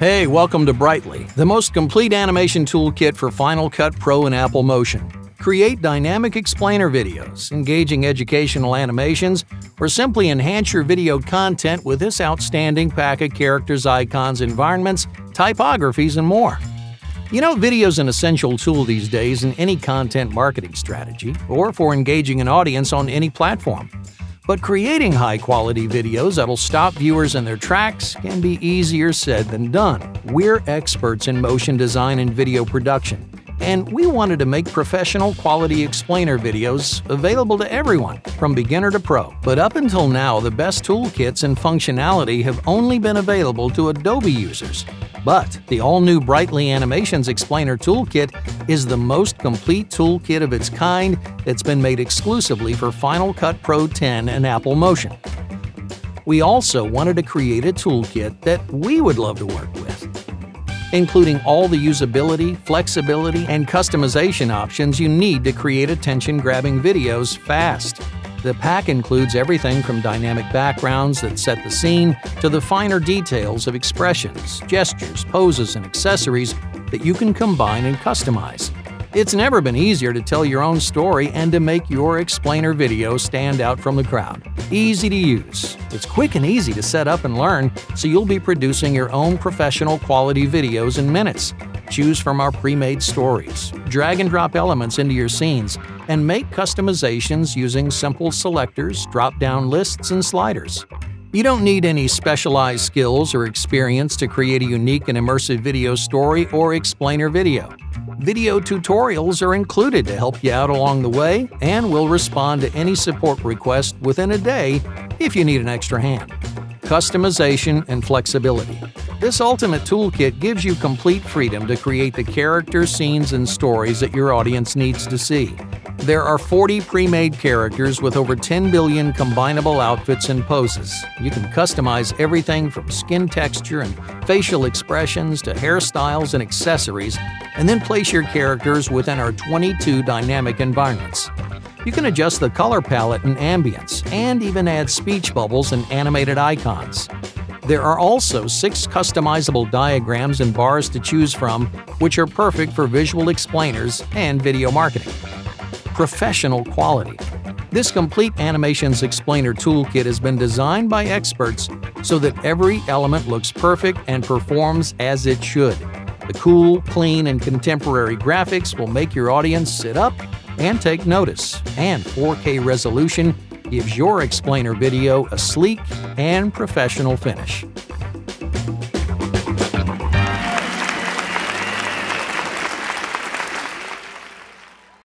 Hey, welcome to Brightly, the most complete animation toolkit for Final Cut Pro and Apple Motion. Create dynamic explainer videos, engaging educational animations, or simply enhance your video content with this outstanding pack of characters, icons, environments, typographies, and more. You know, video is an essential tool these days in any content marketing strategy or for engaging an audience on any platform. But creating high quality videos that'll stop viewers in their tracks can be easier said than done. We're experts in motion design and video production, and we wanted to make professional quality explainer videos available to everyone, from beginner to pro. But up until now, the best toolkits and functionality have only been available to Adobe users. But the all-new Brightly Animations Explainer Toolkit is the most complete toolkit of its kind that's been made exclusively for Final Cut Pro 10 and Apple Motion. We also wanted to create a toolkit that we would love to work with, including all the usability, flexibility, and customization options you need to create attention-grabbing videos fast. The pack includes everything from dynamic backgrounds that set the scene to the finer details of expressions, gestures, poses, and accessories that you can combine and customize. It's never been easier to tell your own story and to make your explainer video stand out from the crowd. Easy to use. It's quick and easy to set up and learn, so you'll be producing your own professional quality videos in minutes. Choose from our pre-made stories, drag and drop elements into your scenes, and make customizations using simple selectors, drop-down lists, and sliders. You don't need any specialized skills or experience to create a unique and immersive video story or explainer video. Video tutorials are included to help you out along the way and will respond to any support request within a day if you need an extra hand. Customization and flexibility. This ultimate toolkit gives you complete freedom to create the characters, scenes, and stories that your audience needs to see. There are 40 pre-made characters with over 10 billion combinable outfits and poses. You can customize everything from skin texture and facial expressions to hairstyles and accessories, and then place your characters within our 22 dynamic environments. You can adjust the color palette and ambience, and even add speech bubbles and animated icons. There are also six customizable diagrams and bars to choose from, which are perfect for visual explainers and video marketing. Professional quality. This complete Animations Explainer toolkit has been designed by experts so that every element looks perfect and performs as it should. The cool, clean, and contemporary graphics will make your audience sit up and take notice, and 4K resolution gives your explainer video a sleek and professional finish.